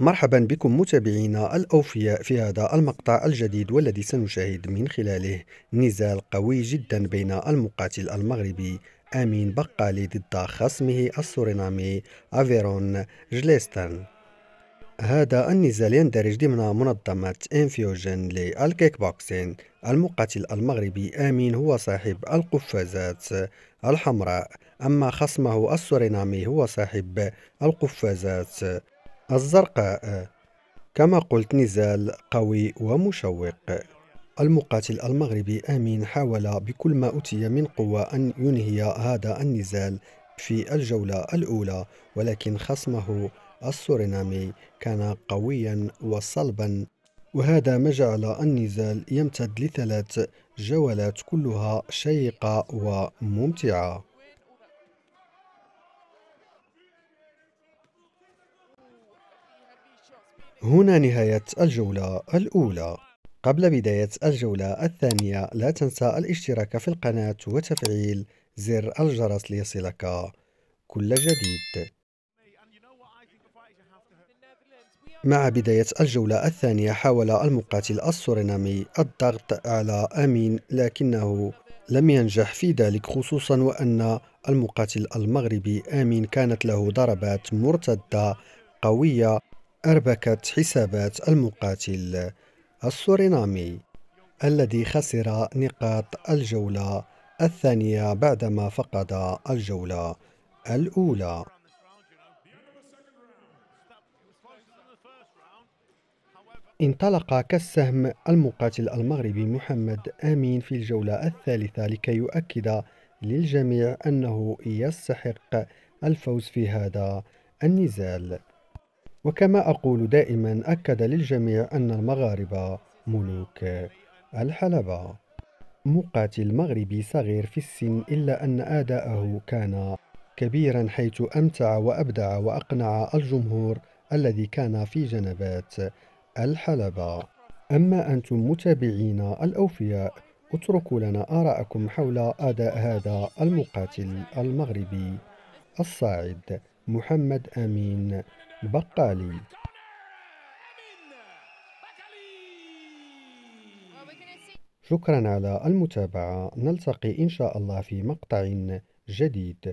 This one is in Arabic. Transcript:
مرحبا بكم متابعينا الأوفياء في هذا المقطع الجديد والذي سنشاهد من خلاله. نزال قوي جدا بين المقاتل المغربي أمين بقالي ضد خصمه السورينامي أفيرون جليستان. هذا النزال يندرج ضمن منظمة Enfusion للكيك بوكسينغ المقاتل المغربي آمين هو صاحب القفازات الحمراء. أما خصمه السورينامي هو صاحب القفازات الزرقاء كما قلت نزال قوي ومشوق. المقاتل المغربي آمين حاول بكل ما أوتي من قوة أن ينهي هذا النزال في الجولة الأولى ولكن خصمه السورينامي كان قويا وصلبا. وهذا ما جعل النزال يمتد لثلاث جولات كلها شيقة وممتعة. هنا نهاية الجولة الأولى. قبل بداية الجولة الثانية لا تنسى الاشتراك في القناة وتفعيل زر الجرس ليصلك. كل جديد. مع بداية الجولة الثانية حاول المقاتل السورينامي الضغط على أمين لكنه لم ينجح في ذلك خصوصا وأن المقاتل المغربي آمين كانت له ضربات مرتدة قوية أربكت حسابات المقاتل السورينامي الذي خسر نقاط الجولة الثانية بعدما فقد الجولة الأولى. انطلق كالسهم المقاتل المغربي محمد آمين في الجولة الثالثة لكي يؤكد للجميع أنه يستحق الفوز في هذا النزال. وكما أقول دائما أكد للجميع أن المغاربة ملوك الحلبة. مقاتل مغربي صغير في السن إلا أن أداءه كان كبيرا حيث أمتع وأبدع وأقنع الجمهور الذي كان في جنبات الحلبة. أما أنتم متابعينا الأوفياء اتركوا لنا آراءكم حول أداء هذا المقاتل المغربي الصاعد. محمد أمين بقالي شكرا على المتابعة. نلتقي إن شاء الله في مقطع جديد.